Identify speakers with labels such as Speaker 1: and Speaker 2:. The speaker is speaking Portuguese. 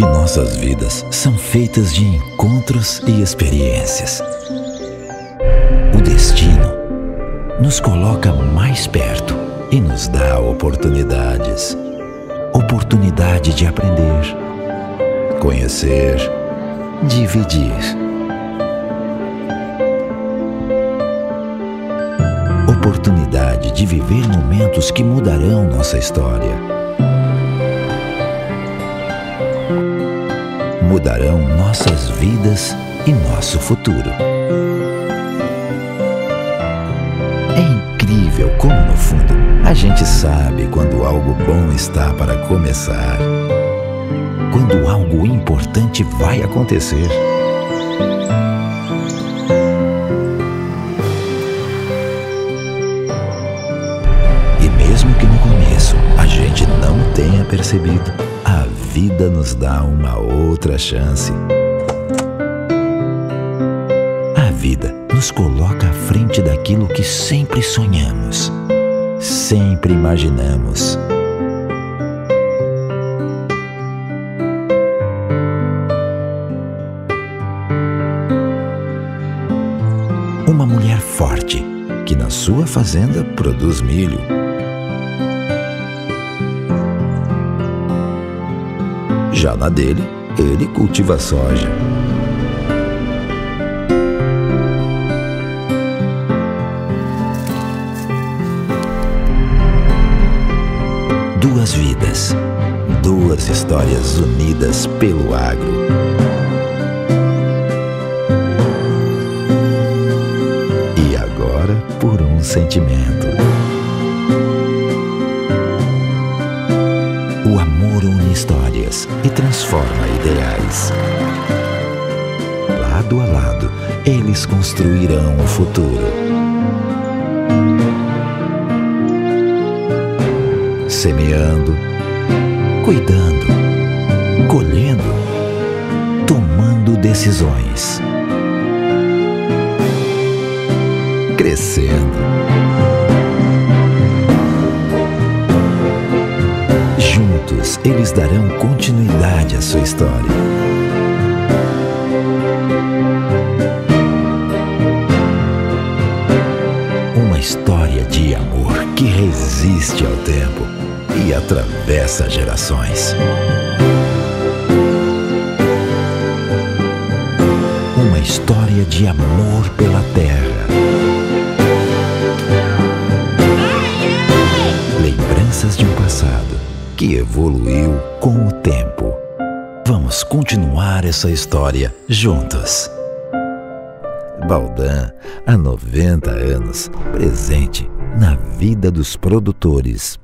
Speaker 1: que nossas vidas são feitas de encontros e experiências. O destino nos coloca mais perto e nos dá oportunidades. Oportunidade de aprender, conhecer, dividir. Oportunidade de viver momentos que mudarão nossa história. Mudarão nossas vidas e nosso futuro. É incrível como, no fundo, a gente sabe quando algo bom está para começar. Quando algo importante vai acontecer. E mesmo que no começo a gente não tenha percebido, a vida nos dá uma outra chance. A vida nos coloca à frente daquilo que sempre sonhamos, sempre imaginamos. Uma mulher forte que na sua fazenda produz milho. Já na dele, ele cultiva soja. Duas vidas, duas histórias unidas pelo agro. E agora por um sentimento. Histórias e transforma ideais. Lado a lado, eles construirão o futuro. Semeando, cuidando, colhendo, tomando decisões. Crescendo. Eles darão continuidade à sua história. Uma história de amor que resiste ao tempo e atravessa gerações. Uma história de amor pela terra. Que evoluiu com o tempo. Vamos continuar essa história juntos. Baldan, há 90 anos, presente na vida dos produtores